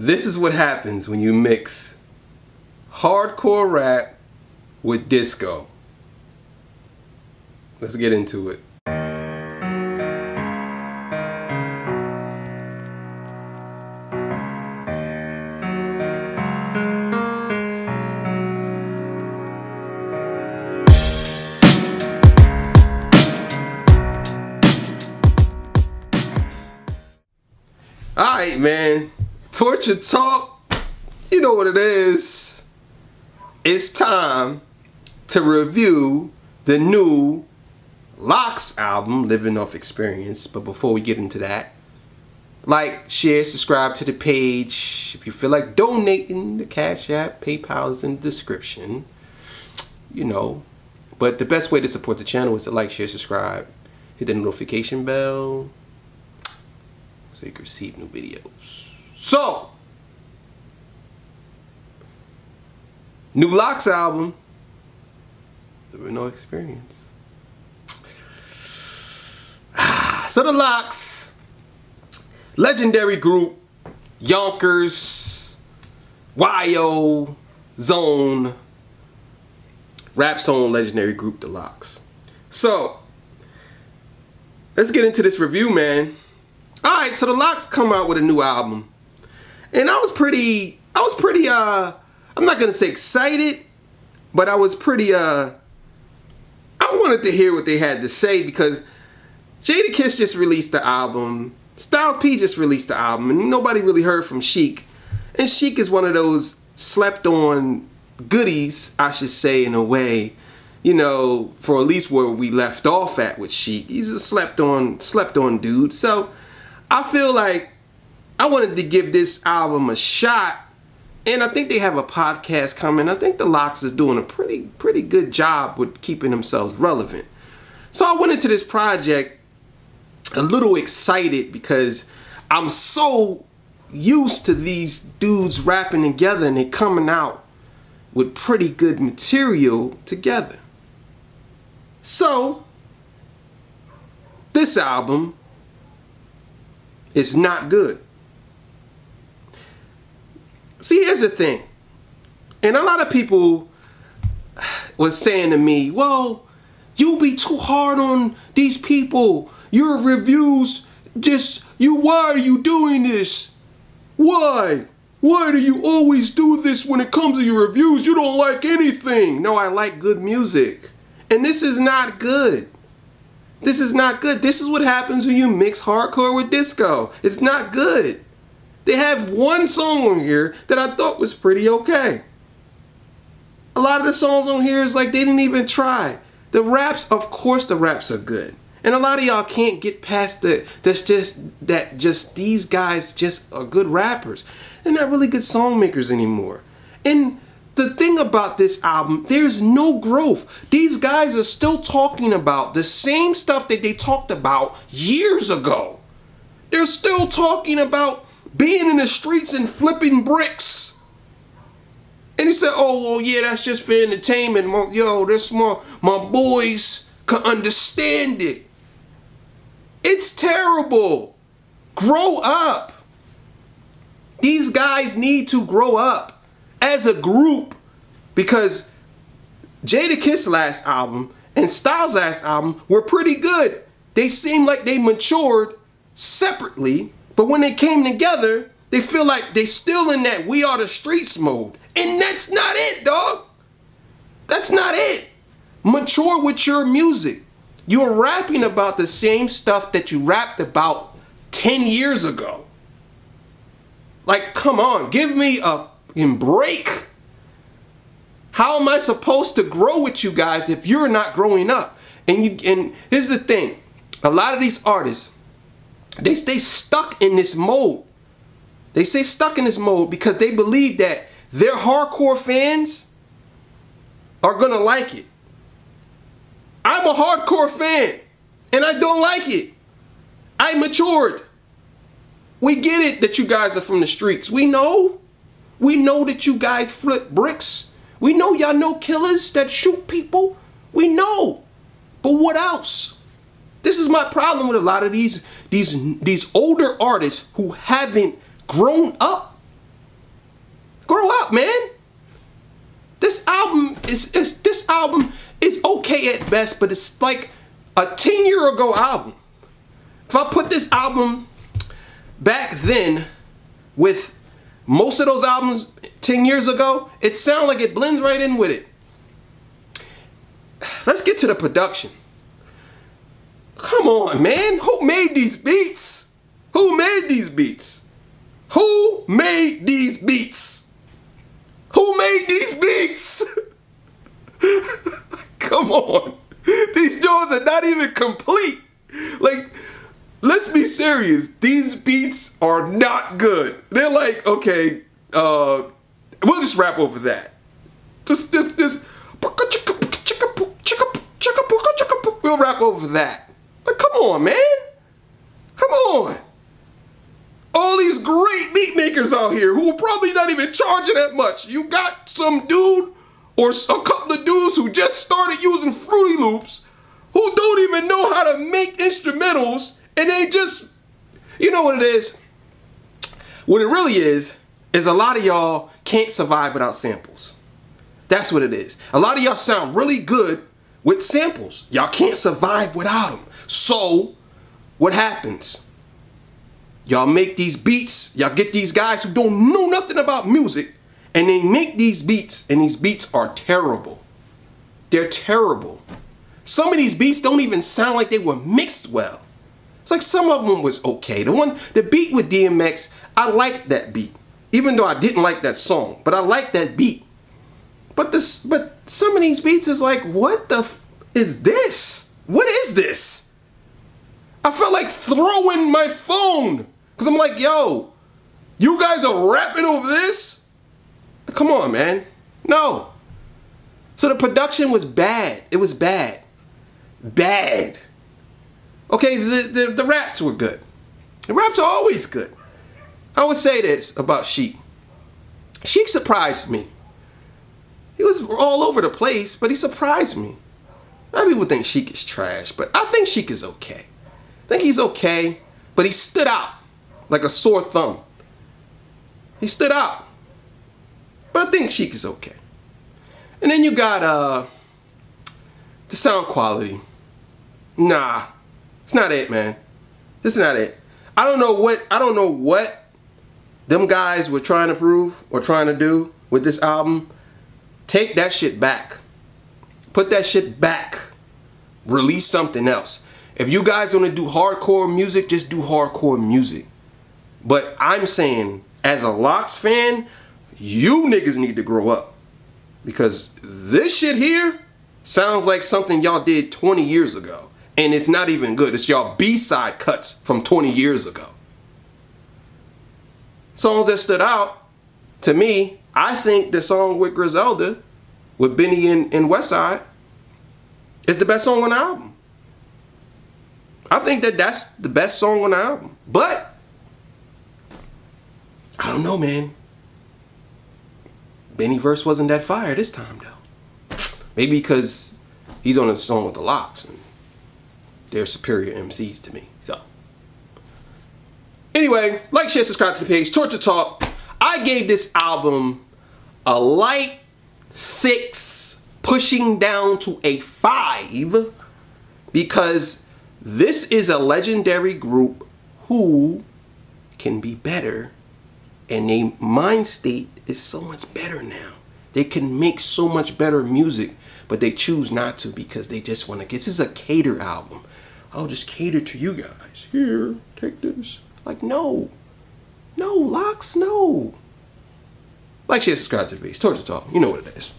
This is what happens when you mix hardcore rap with disco. Let's get into it. Alright, man. Torture Talk. You know what it is. It's time to review the new Lox album, Living Off Xperience. But before we get into that, like, share, subscribe to the page. If you feel like donating, the Cash App, PayPal is in the description. You know. But the best way to support the channel is to like, share, subscribe, hit the notification bell so you can receive new videos. So, new Lox album, There The No Experience. So the Lox, legendary group, Yonkers, YO, Zone, rap song legendary group, the Lox. So, let's get into this review, man. Alright, so the Lox come out with a new album. And I was pretty I was pretty uh I'm not gonna say excited, but I was pretty uh I wanted to hear what they had to say because Jadakiss just released the album. Styles P just released the album and nobody really heard from Sheek. And Sheek is one of those slept on goodies, I should say, in a way. You know, for at least where we left off at with Sheek. He's a slept on slept on dude. So I feel like I wanted to give this album a shot. And I think they have a podcast coming. I think the Lox is doing a pretty pretty good job with keeping themselves relevant. So I went into this project a little excited because I'm so used to these dudes rapping together and they coming out with pretty good material together. So this album is not good. See, here's the thing. And a lot of people was saying to me, well, you be too hard on these people. Your reviews just, you, why are you doing this? Why? Why do you always do this when it comes to your reviews? You don't like anything. No, I like good music. And this is not good. This is not good. This is what happens when you mix hardcore with disco. It's not good. They have one song on here that I thought was pretty okay. A lot of the songs on here is like they didn't even try. The raps, of course the raps are good. And a lot of y'all can't get past the that's just that just these guys just are good rappers. They're not really good song makers anymore. And the thing about this album, there's no growth. These guys are still talking about the same stuff that they talked about years ago. They're still talking about being in the streets and flipping bricks. And he said, oh, well, yeah, that's just for entertainment. Yo, that's more, my boys can understand it. It's terrible. Grow up. These guys need to grow up as a group because Jadakiss last album and Styles last album were pretty good. They seem like they matured separately, but when they came together, they feel like they still in that we are the streets mode. And that's not it, dog. That's not it. Mature with your music. You're rapping about the same stuff that you rapped about 10 years ago. Like, come on, give me a break. How am I supposed to grow with you guys if you're not growing up? And you and here's the thing. A lot of these artists, they stay stuck in this mode. They stay stuck in this mode because they believe that their hardcore fans are gonna like it. I'm a hardcore fan and I don't like it. I matured. We get it that you guys are from the streets. We know. We know that you guys flip bricks. We know y'all know killers that shoot people. We know. But what else? This is my problem with a lot of these these these older artists who haven't grown up. Grow up, man. This album is, is this album is okay at best, but it's like a 10 year ago album. If I put this album back then with most of those albums 10 years ago, it sounds like it blends right in with it. Let's get to the production. Come on, man. Who made these beats? Who made these beats? Who made these beats? Who made these beats? Come on. These joints are not even complete. Like, let's be serious. These beats are not good. They're like, okay, uh, we'll just rap over that. Just, just, just. We'll rap over that. On, man. Come on. All these great beat makers out here who are probably not even charging that much. You got some dude or a couple of dudes who just started using Fruity Loops who don't even know how to make instrumentals and they just, you know what it is? What it really is, is a lot of y'all can't survive without samples. That's what it is. A lot of y'all sound really good with samples. Y'all can't survive without them. So, what happens? Y'all make these beats, y'all get these guys who don't know nothing about music, and they make these beats, and these beats are terrible. They're terrible. Some of these beats don't even sound like they were mixed well. It's like some of them was okay. The one, the beat with DMX, I liked that beat. Even though I didn't like that song, but I liked that beat. But this, but some of these beats is like, what the is this? What is this? I felt like throwing my phone because I'm like, yo, you guys are rapping over this? Come on, man. No. So the production was bad. It was bad. Bad. Okay, the, the, the raps were good. The raps are always good. I would say this about Sheek. Sheek surprised me. He was all over the place, but he surprised me. Many people think Sheek is trash, but I think Sheek is okay. I think he's okay, but he stood out like a sore thumb. He stood out. But I think Sheek is okay. And then you got uh the sound quality. Nah, it's not it, man. This is not it. I don't know what I don't know what them guys were trying to prove or trying to do with this album. Take that shit back. Put that shit back. Release something else. If you guys want to do hardcore music, just do hardcore music. But I'm saying, as a Lox fan, you niggas need to grow up. Because this shit here sounds like something y'all did 20 years ago. And it's not even good. It's y'all B-side cuts from 20 years ago. Songs that stood out to me, I think the song with Griselda, with Benny and, and Westside, is the best song on the album. I think that that's the best song on the album. But, I don't know, man. Benny verse wasn't that fire this time, though. Maybe because he's on a song with the LOX, and they're superior MCs to me. So, anyway, like, share, subscribe to the page. Torture Talk. I gave this album a light six, pushing down to a five, because this is a legendary group who can be better and their mind state is so much better now. They can make so much better music, but they choose not to because they just want to get. This is a cater album. I'll just cater to you guys. Here, take this. Like, no. No, Lox, no. Like, share, subscribe to the page. Torture Talk. You know what it is.